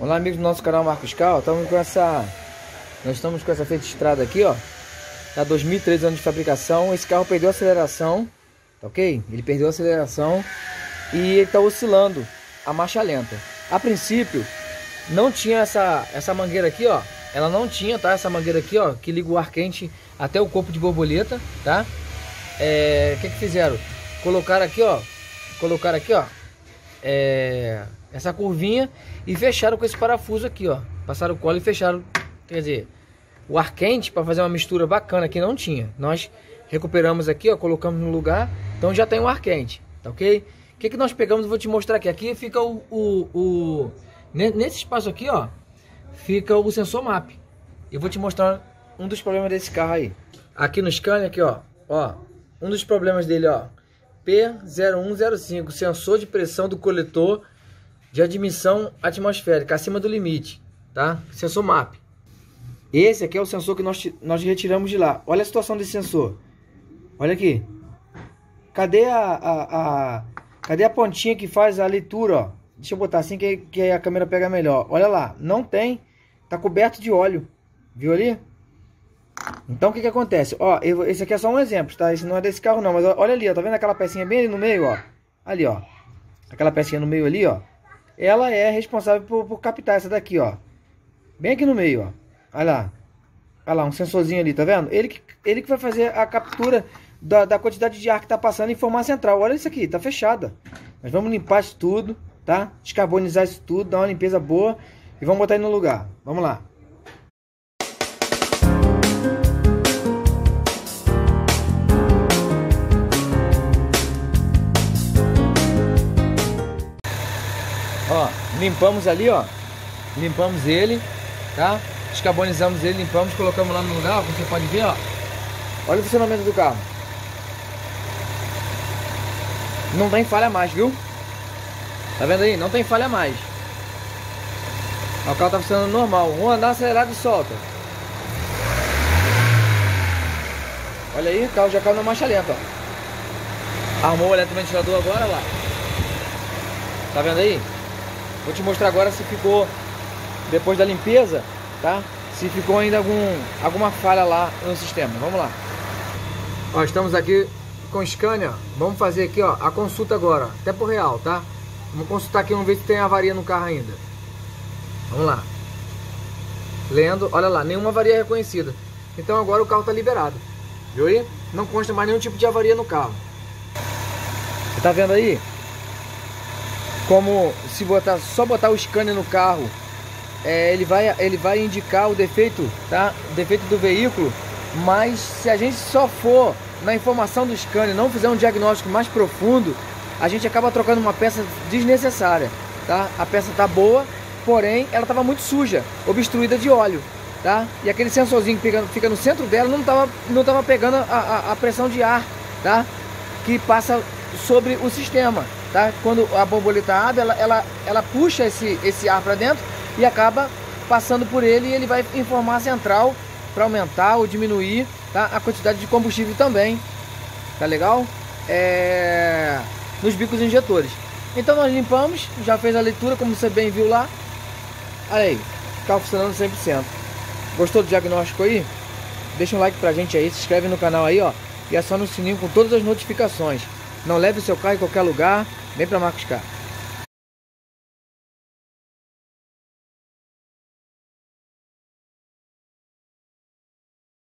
Olá amigos do nosso canal Marcos Cal, estamos com essa nós estamos com essa feita estrada aqui, ó. Tá 2003 anos de fabricação. Esse carro perdeu a aceleração, tá OK? Ele perdeu a aceleração e ele está oscilando a marcha lenta. A princípio não tinha essa essa mangueira aqui, ó. Ela não tinha, tá? Essa mangueira aqui, ó, que liga o ar quente até o corpo de borboleta, tá? É, o que que fizeram? Colocaram aqui, ó. Colocaram aqui, ó. É, essa curvinha e fecharam com esse parafuso aqui, ó. Passaram o colo e fecharam, quer dizer, o ar quente para fazer uma mistura bacana que não tinha. Nós recuperamos aqui, ó, colocamos no lugar, então já tem o ar quente, tá ok? O que, que nós pegamos, vou te mostrar aqui. Aqui fica o, o, o, Nesse espaço aqui, ó, fica o sensor MAP. Eu vou te mostrar um dos problemas desse carro aí. Aqui no scanner, aqui, ó, ó, um dos problemas dele, ó, P0105, sensor de pressão do coletor de admissão atmosférica acima do limite, tá? Sensor MAP. Esse aqui é o sensor que nós, nós retiramos de lá. Olha a situação desse sensor. Olha aqui. Cadê a, a, a cadê a pontinha que faz a leitura, ó? Deixa eu botar assim que, que a câmera pega melhor. Olha lá, não tem. Tá coberto de óleo. Viu ali? Então o que que acontece? Ó, eu, esse aqui é só um exemplo, tá? Esse não é desse carro não, mas olha ali, ó, tá vendo aquela pecinha bem ali no meio, ó? Ali, ó. Aquela pecinha no meio ali, ó ela é responsável por, por, captar essa daqui, ó. Bem aqui no meio, ó. Olha lá. Olha lá, um sensorzinho ali, tá vendo? Ele que, ele que vai fazer a captura da, da quantidade de ar que tá passando em forma central. Olha isso aqui, tá fechada. Nós vamos limpar isso tudo, tá? Descarbonizar isso tudo, dar uma limpeza boa e vamos botar ele no lugar. Vamos lá. Limpamos ali, ó. Limpamos ele, tá? Descarbonizamos ele, limpamos, colocamos lá no lugar, você pode ver, ó. Olha o funcionamento do carro. Não tem falha mais, viu? Tá vendo aí? Não tem falha mais. O carro tá funcionando normal. Um andar acelerado e solta. Olha aí, o carro já caiu na marcha lenta, ó. Armou o eletroventilador agora, lá. Tá vendo aí? Vou te mostrar agora se ficou, depois da limpeza, tá? Se ficou ainda algum, alguma falha lá no sistema. Vamos lá. Ó, estamos aqui com o Scania. Vamos fazer aqui, ó, a consulta agora, por real, tá? Vamos consultar aqui, vamos ver se tem avaria no carro ainda. Vamos lá. Lendo, olha lá, nenhuma avaria reconhecida. Então agora o carro está liberado. Viu aí? Não consta mais nenhum tipo de avaria no carro. Você tá vendo aí? Como se botar só botar o scanner no carro é, ele vai ele vai indicar o defeito tá? Defeito do veículo mas se a gente só for na informação do scanner não fizer um diagnóstico mais profundo a gente acaba trocando uma peça desnecessária tá? A peça tá boa porém ela estava muito suja obstruída de óleo tá? E aquele sensorzinho que fica, fica no centro dela não estava não tava pegando a, a, a pressão de ar tá? Que passa sobre o sistema tá? Quando a borboleta abre, ela, ela, ela puxa esse, esse ar para dentro e acaba passando por ele e ele vai informar a central para aumentar ou diminuir tá? a quantidade de combustível também. Tá legal? É... Nos bicos injetores. Então nós limpamos, já fez a leitura, como você bem viu lá. Olha aí, carro funcionando 100%. Gostou do diagnóstico aí? Deixa um like pra gente aí, se inscreve no canal aí, ó. E aciona o sininho com todas as notificações. Não leve o seu carro em qualquer lugar. Vem para Marcos Car.